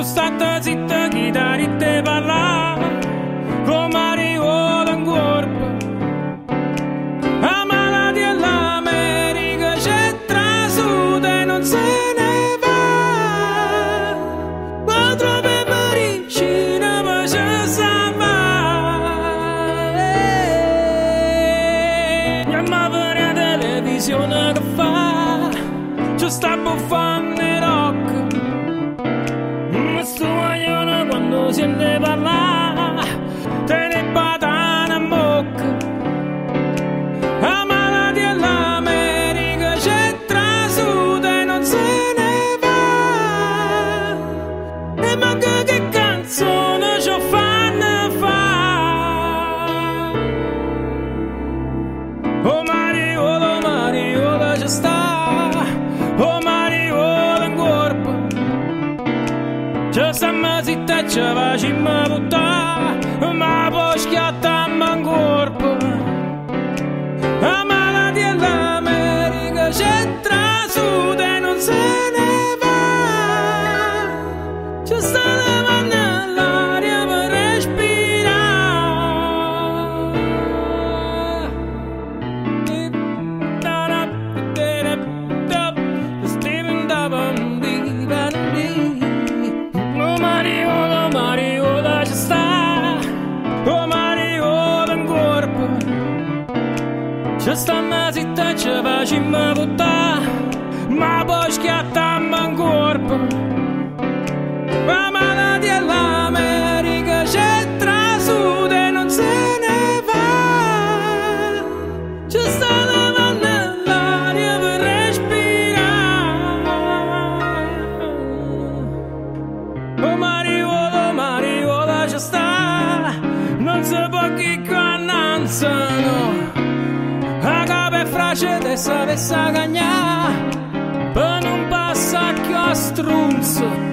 Stai zitta chi ti te parla Oh Mariola in corpo. A malattia dell'America c'è trasuta e non se ne va. Ma troppe maricine ma ci sa va Andiamo per la televisione che fa Ci sta buffando you never lie. Ci stiamo zitta e ci facciamo buttare Ma poi schiattammo ci stanno zitta e ci facciamo buttare Ma poi schiattammo in corpo. La malattia dell'America c'è trasuta e non se ne va. Ci sta la mano all'aria per respirare. Oh Mariola, Mariola ci sta. Non si può chi connanzano a capo e frace te sapesse cagnà per non passare a strunzo